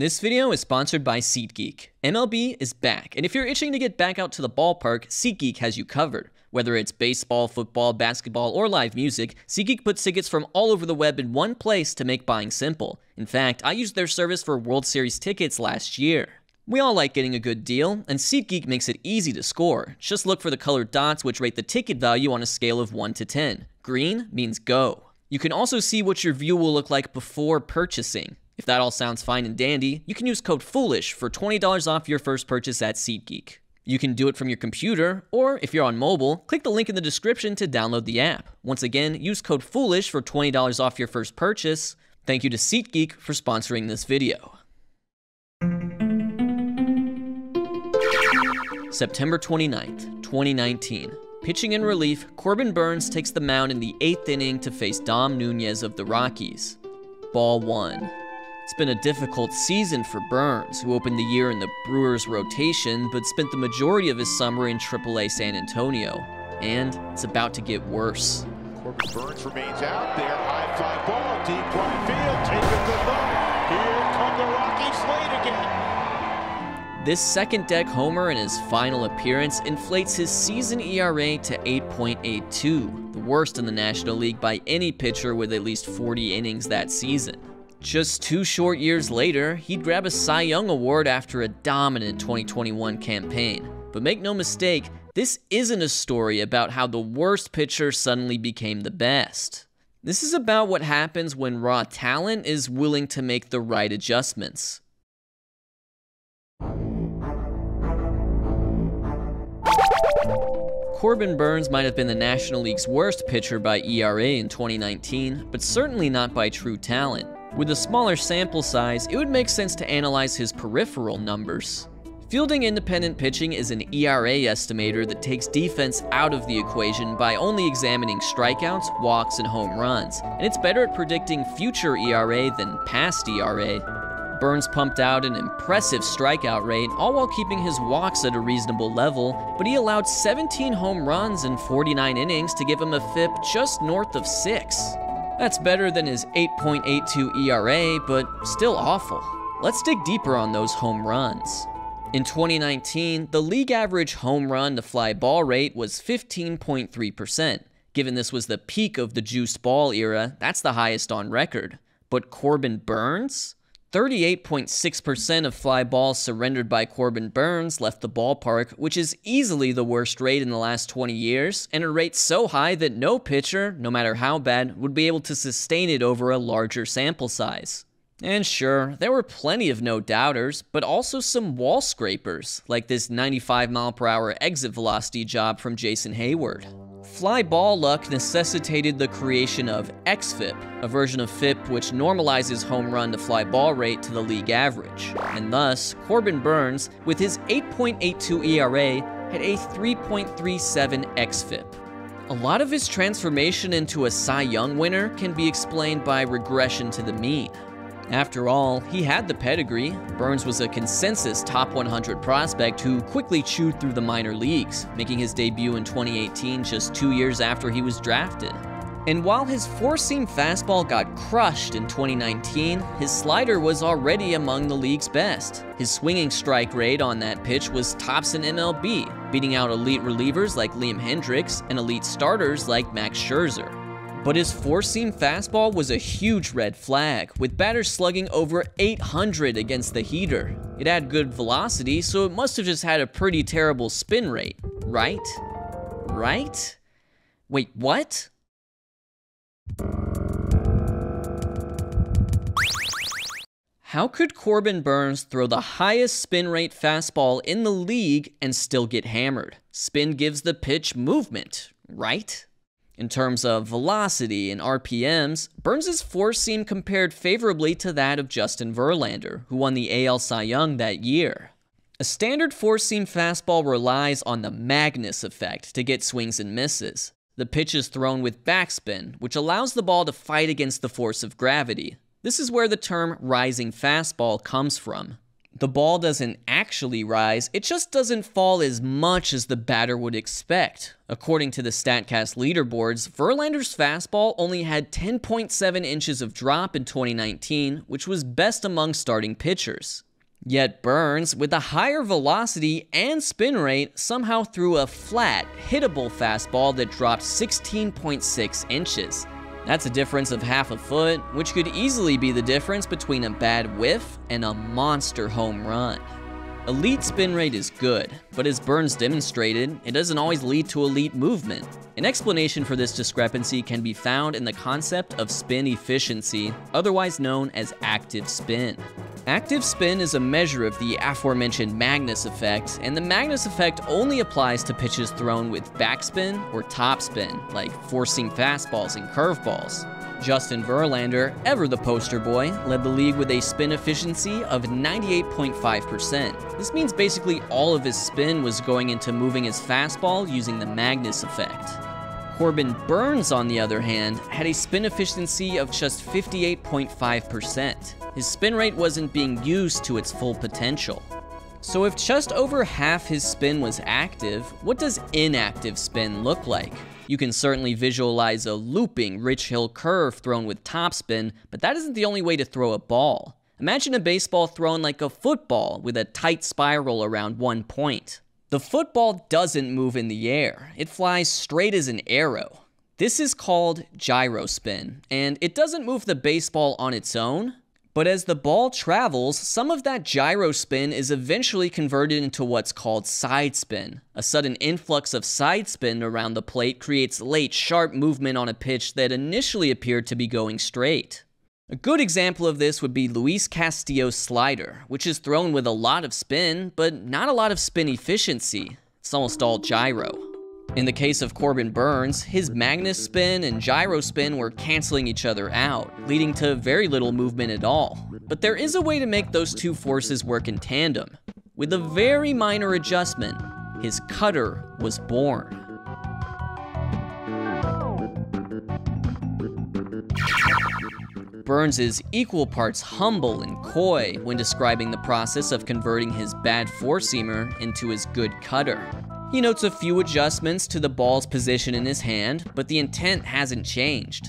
This video is sponsored by SeatGeek. MLB is back, and if you're itching to get back out to the ballpark, SeatGeek has you covered. Whether it's baseball, football, basketball, or live music, SeatGeek puts tickets from all over the web in one place to make buying simple. In fact, I used their service for World Series tickets last year. We all like getting a good deal, and SeatGeek makes it easy to score. Just look for the colored dots which rate the ticket value on a scale of 1 to 10. Green means go. You can also see what your view will look like before purchasing. If that all sounds fine and dandy, you can use code FOOLISH for $20 off your first purchase at SeatGeek. You can do it from your computer, or if you're on mobile, click the link in the description to download the app. Once again, use code FOOLISH for $20 off your first purchase. Thank you to SeatGeek for sponsoring this video. September 29th, 2019. Pitching in relief, Corbin Burnes takes the mound in the eighth inning to face Dom Nunez of the Rockies. Ball one. It's been a difficult season for Burnes, who opened the year in the Brewers rotation but spent the majority of his summer in AAA San Antonio. And it's about to get worse. Corbin Burnes remains out there. High fly ball, deep right field. Take a good look. Here come the late again. This second deck homer in his final appearance inflates his season ERA to 8.82, the worst in the National League by any pitcher with at least 40 innings that season. Just two short years later, he'd grab a Cy Young Award after a dominant 2021 campaign. But make no mistake, this isn't a story about how the worst pitcher suddenly became the best. This is about what happens when raw talent is willing to make the right adjustments. Corbin Burnes might have been the National League's worst pitcher by ERA in 2019, but certainly not by true talent. With a smaller sample size, it would make sense to analyze his peripheral numbers. Fielding independent pitching is an ERA estimator that takes defense out of the equation by only examining strikeouts, walks, and home runs, and it's better at predicting future ERA than past ERA. Burnes pumped out an impressive strikeout rate, all while keeping his walks at a reasonable level, but he allowed 17 home runs in 49 innings to give him a FIP just north of 6. That's better than his 8.82 ERA, but still awful. Let's dig deeper on those home runs. In 2019, the league average home run to fly ball rate was 15.3%. Given this was the peak of the juiced ball era, that's the highest on record. But Corbin Burnes? 38.6% of fly balls surrendered by Corbin Burnes left the ballpark, which is easily the worst rate in the last 20 years, and a rate so high that no pitcher, no matter how bad, would be able to sustain it over a larger sample size. And sure, there were plenty of no doubters, but also some wall scrapers, like this 95 mile per hour exit velocity job from Jason Heyward. Fly ball luck necessitated the creation of XFIP, a version of FIP which normalizes home run to fly ball rate to the league average. And thus, Corbin Burnes, with his 8.82 ERA, had a 3.37 XFIP. A lot of his transformation into a Cy Young winner can be explained by regression to the mean. After all, he had the pedigree. Burnes was a consensus top 100 prospect who quickly chewed through the minor leagues, making his debut in 2018 just two years after he was drafted. And while his four-seam fastball got crushed in 2019, his slider was already among the league's best. His swinging strike rate on that pitch was tops in MLB, beating out elite relievers like Liam Hendriks and elite starters like Max Scherzer. But his four-seam fastball was a huge red flag, with batters slugging over 800 against the heater. It had good velocity, so it must have just had a pretty terrible spin rate, right? Right? Wait, what? How could Corbin Burnes throw the highest spin rate fastball in the league and still get hammered? Spin gives the pitch movement, right? In terms of velocity and RPMs, Burnes' four seam compared favorably to that of Justin Verlander, who won the AL Cy Young that year. A standard four seam fastball relies on the Magnus effect to get swings and misses. The pitch is thrown with backspin, which allows the ball to fight against the force of gravity. This is where the term rising fastball comes from. The ball doesn't actually rise, it just doesn't fall as much as the batter would expect. According to the StatCast leaderboards, Verlander's fastball only had 10.7 inches of drop in 2019, which was best among starting pitchers. Yet Burnes, with a higher velocity and spin rate, somehow threw a flat, hittable fastball that dropped 16.6 inches. That's a difference of half a foot, which could easily be the difference between a bad whiff and a monster home run. Elite spin rate is good, but as Burnes demonstrated, it doesn't always lead to elite movement. An explanation for this discrepancy can be found in the concept of spin efficiency, otherwise known as active spin. Active spin is a measure of the aforementioned Magnus effect, and the Magnus effect only applies to pitches thrown with backspin or topspin, like four-seam fastballs and curveballs. Justin Verlander, ever the poster boy, led the league with a spin efficiency of 98.5%. This means basically all of his spin was going into moving his fastball using the Magnus effect. Corbin Burnes, on the other hand, had a spin efficiency of just 58.5%. His spin rate wasn't being used to its full potential. So if just over half his spin was active, what does inactive spin look like? You can certainly visualize a looping Rich Hill curve thrown with topspin, but that isn't the only way to throw a ball. Imagine a baseball thrown like a football with a tight spiral around one point. The football doesn't move in the air, it flies straight as an arrow. This is called gyrospin, and it doesn't move the baseball on its own, but as the ball travels, some of that gyrospin is eventually converted into what's called side spin. A sudden influx of side spin around the plate creates late, sharp movement on a pitch that initially appeared to be going straight. A good example of this would be Luis Castillo's slider, which is thrown with a lot of spin, but not a lot of spin efficiency. It's almost all gyro. In the case of Corbin Burnes, his Magnus spin and gyro spin were canceling each other out, leading to very little movement at all. But there is a way to make those two forces work in tandem. With a very minor adjustment, his cutter was born. Burnes is equal parts humble and coy when describing the process of converting his bad four-seamer into his good cutter. He notes a few adjustments to the ball's position in his hand, but the intent hasn't changed.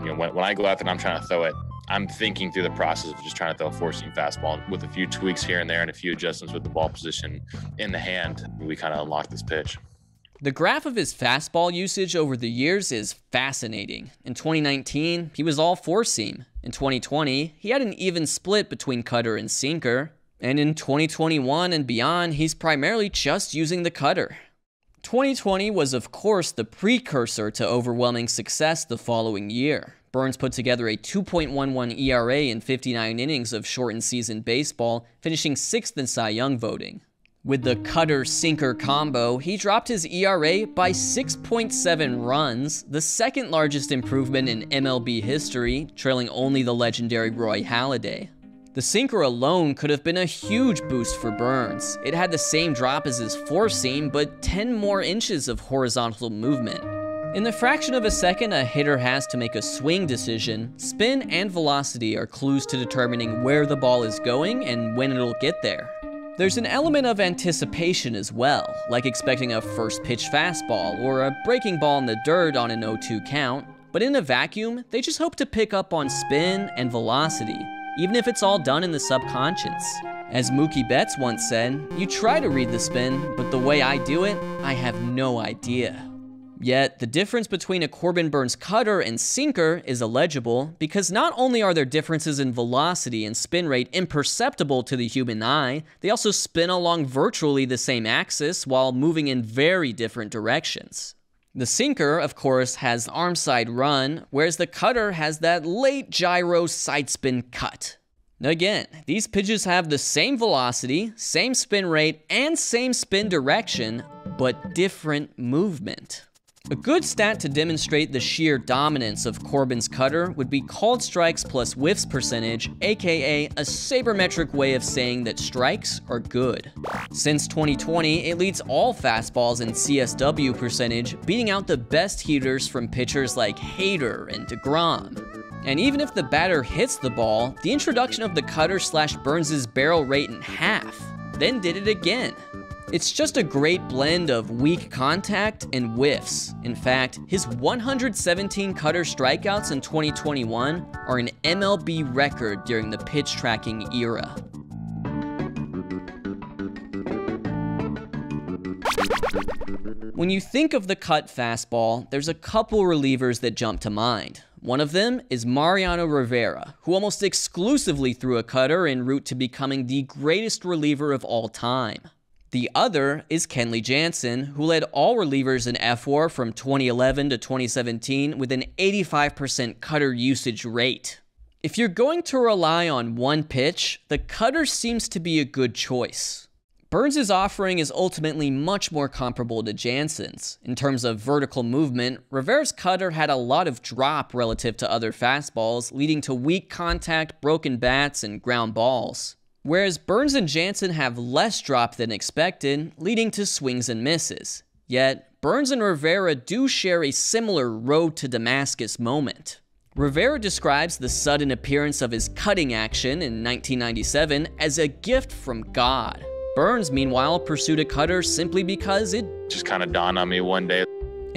You know, when, when I go out and I'm trying to throw it, I'm thinking through the process of just trying to throw a four seam fastball with a few tweaks here and there and a few adjustments with the ball position in the hand. We kind of unlock this pitch. The graph of his fastball usage over the years is fascinating. In 2019, he was all four seam. In 2020, he had an even split between cutter and sinker. And in 2021 and beyond, he's primarily just using the cutter. 2020 was, of course, the precursor to overwhelming success the following year. Burnes put together a 2.11 ERA in 59 innings of shortened season baseball, finishing sixth in Cy Young voting. With the cutter sinker combo, he dropped his ERA by 6.7 runs, the second largest improvement in MLB history, trailing only the legendary Roy Halladay. The sinker alone could have been a huge boost for Burnes. It had the same drop as his four seam, but 10 more inches of horizontal movement. In the fraction of a second a hitter has to make a swing decision, spin and velocity are clues to determining where the ball is going and when it'll get there. There's an element of anticipation as well, like expecting a first pitch fastball or a breaking ball in the dirt on an 0-2 count, but in a vacuum, they just hope to pick up on spin and velocity, even if it's all done in the subconscious. As Mookie Betts once said, you try to read the spin, but the way I do it, I have no idea. Yet, the difference between a Corbin Burnes cutter and sinker is illegible because not only are there differences in velocity and spin rate imperceptible to the human eye, they also spin along virtually the same axis while moving in very different directions. The sinker, of course, has arm side run, whereas the cutter has that late gyro side spin cut. Again, these pitches have the same velocity, same spin rate, and same spin direction, but different movement. A good stat to demonstrate the sheer dominance of Corbin's cutter would be called strikes plus whiffs percentage, aka a sabermetric way of saying that strikes are good. Since 2020, it leads all fastballs in CSW percentage, beating out the best heaters from pitchers like Hader and DeGrom. And even if the batter hits the ball, the introduction of the cutter slashed Burnes' barrel rate in half, then did it again. It's just a great blend of weak contact and whiffs. In fact, his 117 cutter strikeouts in 2021 are an MLB record during the pitch tracking era. When you think of the cut fastball, there's a couple relievers that jump to mind. One of them is Mariano Rivera, who almost exclusively threw a cutter en route to becoming the greatest reliever of all time. The other is Kenley Jansen, who led all relievers in fWAR from 2011 to 2017 with an 85% cutter usage rate. If you're going to rely on one pitch, the cutter seems to be a good choice. Burnes' offering is ultimately much more comparable to Jansen's. In terms of vertical movement, Rivera's cutter had a lot of drop relative to other fastballs, leading to weak contact, broken bats, and ground balls. Whereas Burnes and Jansen have less drop than expected, leading to swings and misses. Yet, Burnes and Rivera do share a similar road to Damascus moment. Rivera describes the sudden appearance of his cutting action in 1997 as a gift from God. Burnes, meanwhile, pursued a cutter simply because it just kind of dawned on me one day.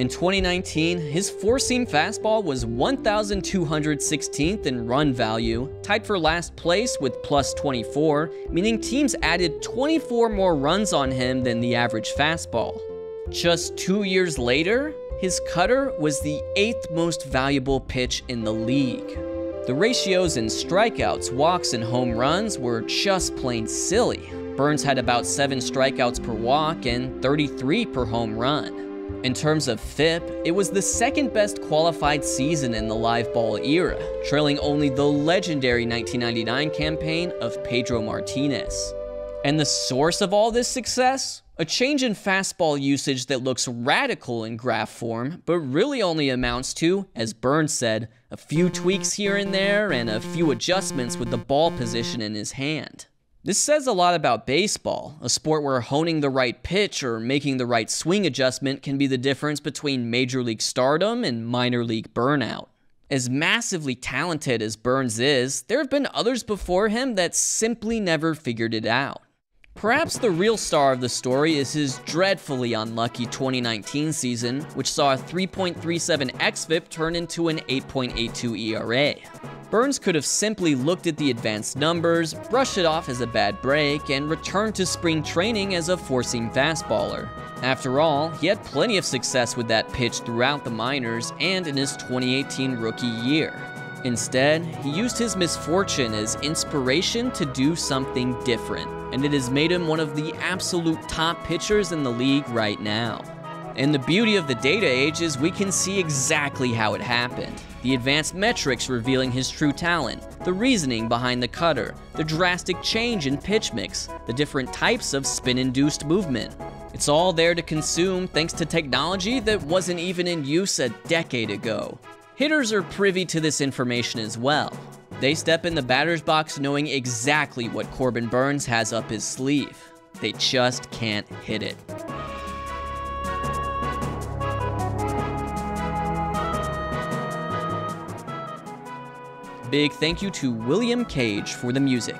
In 2019, his four seam fastball was 1,216th in run value, tied for last place with plus 24, meaning teams added 24 more runs on him than the average fastball. Just two years later, his cutter was the eighth most valuable pitch in the league. The ratios in strikeouts, walks, and home runs were just plain silly. Burnes had about 7 strikeouts per walk and 33 per home run. In terms of FIP, it was the second best qualified season in the live ball era, trailing only the legendary 1999 campaign of Pedro Martinez. And the source of all this success? A change in fastball usage that looks radical in graph form, but really only amounts to, as Burnes said, a few tweaks here and there and a few adjustments with the ball position in his hand. This says a lot about baseball, a sport where honing the right pitch or making the right swing adjustment can be the difference between major league stardom and minor league burnout. As massively talented as Burnes is, there have been others before him that simply never figured it out. Perhaps the real star of the story is his dreadfully unlucky 2019 season, which saw a 3.37 xFIP turn into an 8.82 ERA. Burnes could have simply looked at the advanced numbers, brushed it off as a bad break, and returned to spring training as a four-seam fastballer. After all, he had plenty of success with that pitch throughout the minors and in his 2018 rookie year. Instead, he used his misfortune as inspiration to do something different, and it has made him one of the absolute top pitchers in the league right now. And the beauty of the data age is we can see exactly how it happened. The advanced metrics revealing his true talent, the reasoning behind the cutter, the drastic change in pitch mix, the different types of spin-induced movement. It's all there to consume thanks to technology that wasn't even in use a decade ago. Hitters are privy to this information as well. They step in the batter's box knowing exactly what Corbin Burnes has up his sleeve. They just can't hit it. Big thank you to William Kage for the music.